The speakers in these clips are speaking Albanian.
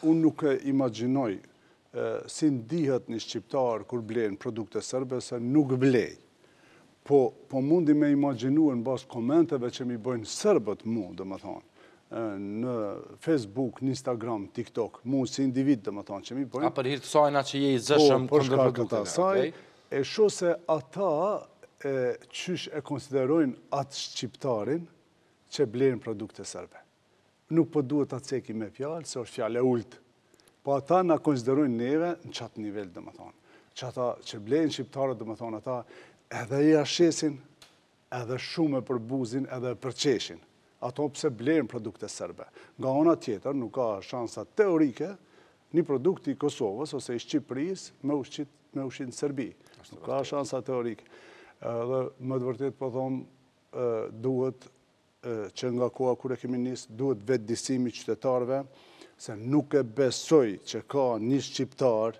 Unë nuk e imagjinoj si ndihet një shqiptar kur blen produkte serbe se nuk blej. Po po mundi me imagjinu në bazë komenteve që mi bëjnë serbët mu, domethënë, në Facebook, në Instagram, TikTok, mu si individ domethënë që mi bëjnë. A për hir të sajna që je i zëshëm po, kundër produkteve, okay? E shoh se ata e qysh e konsiderojnë atë shqiptarin që blen produkte serbe. nuk po duhet ta cekim me fjalë, se është fjalë e ultë. Po ata na konsiderojnë neve në qatë nivel, domethënë. Që ata që blejnë shqiptarët, domethënë, ata edhe ia shesin, edhe shumë e përbuzin, edhe e përqeshin. Ato pse blejnë produkte serbe. Nga ana tjetër, nuk ka shansa teorike, një produkt i Kosovës, ose i Shqipërisë, me u shit në Serbi. Nuk ka shansa teorike. Dhe me të vërtetë, po thonë, duhet Që nga koha kur e kemi nis duhet vetëdijesimi i qytetarëve se nuk e besoj që ka një shqiptar,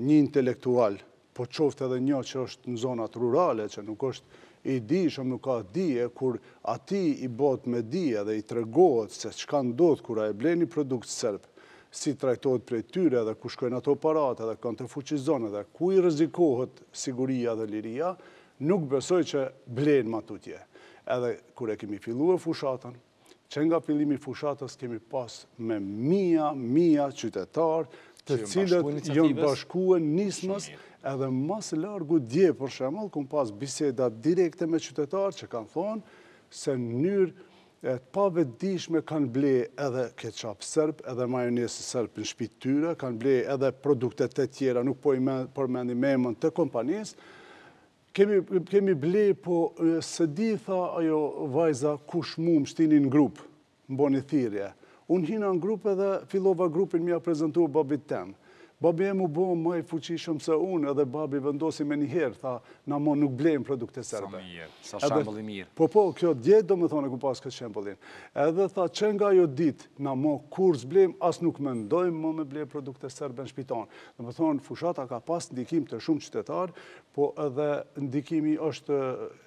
një intelektual, po qoftë edhe një që është në zonat rurale, që nuk është i dijshëm, nuk ka dije, kur atij i bëhet me dije dhe i tregohet se çka ndodh kur ai blen një produkt serb, si trajtohet prej tyre edhe ku shkojnë ato paratë edhe kënd e fuqizon edhe ku i rrezikohet siguria dhe liria, Nuk besoj që blen ma tutje. Edhe kur e kemi fillue fushatën, që nga fillimi i fushatës kemi pas me mija, mija qytetarë të cilët janë bashkue nismës edhe ma së largu dje për shembull, kom pas biseda direkte me qytetarë që kanë thonë se në mënyrë të pavetëdijshme kanë ble edhe keçap serb, edhe majonezë serb në shpi të tyre, kanë ble edhe produkte të tjera, nuk po i përmendi me emën të kompanisë, kemi ble po s'e di, tha ajo vajza kush mu m'shtini në grup, m'boni thirrje, Unë hina në grup edhe fillova grupin me ia prezantu babit tem. Babi im u bë më i fuqishëm se unë edhe babi vendosi menjëherë, tha, na mo nuk blejmë produkte serbe. Sa mirë, sa shembull i mirë. Po po, kjo dje domethënë e kom pas këtë shembullin. Edhe tha që nga ajo ditë, na mo kurrë s'blejmë as nuk mendojmë më me ble produkte serbe në shtëpi tonë. Domethënë fushata ka pas ndikim te shumë qytetarë, po edhe ndikimi është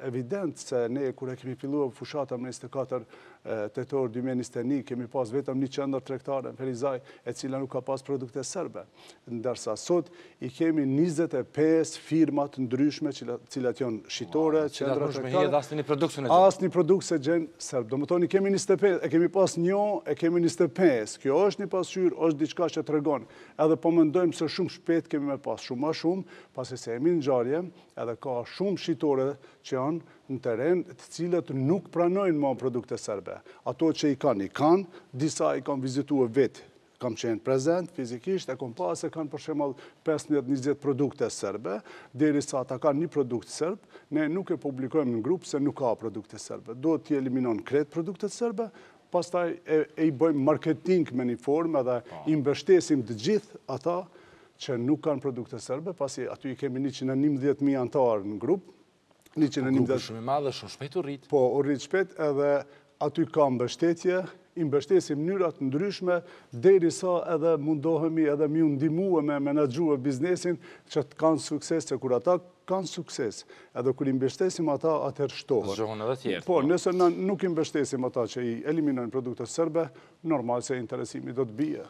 evident se ne kur e kemi filluar fushatën me njëzet e katër Tetor dy mijë e njëzet e një, kemi pas vetëm një qendër tregtare në Ferizaj, e cila nuk ka pas produkte serbe. Ndërsa sot i kemi njëzet e pesë firma të ndryshme, të cilat janë shitore, qendra tregtare. Dhe asnjë produkt s'e gjen. Asnjë produkt s'e gjen serb. Domethënë i kemi njëzet e pesë, e kemi pas një, i kemi njëzet e pesë. Kjo është një pasqyrë, është diçka që tregon. Edhe po mendojmë se shumë shpejt kemi me pas shumë më shumë, pasi se jemi në ngjarje, edhe ka shumë shitore që janë në terren, të cilët nuk pranojnë ma produkte serbe. Ato që i kanë, i kanë, disa i kam vizitue vetë, kam qenë prezent fizikisht, e kam pa se kanë për shembull pesëmbëdhjetë njëzet produkte serbe, derisa ata kanë një produkt serb, ne nuk e publikojmë në grup se nuk ka produkte serbe. Duhet t'i eliminojnë krejt produktet serbe, pastaj ne i bëjmë marketing me një formë edhe i mbështesim të gjithë ata që nuk kanë produkte serbe, pasi aty i kemi njëqind e njëmbëdhjetë mijë anëtarë në grup, Njëqind e njëmbëdhjetë... Shumë i madhe, shumë shpejt u rrit. Po, u rrit shpejt edhe aty ka mbështetje, i mbështesim në mënyra të ndryshme, derisa edhe mundohemi edhe me ju ndihmue me e menaxhue biznesin që të kanë sukses, se kur ata kanë sukses, edhe kur i mbështesim ata atëherë shtohen. Shtohen edhe tjerët. Po, po, nëse nuk i mbështesim ata që i eliminojnë produktet serbe, normal se interesimi do të bije.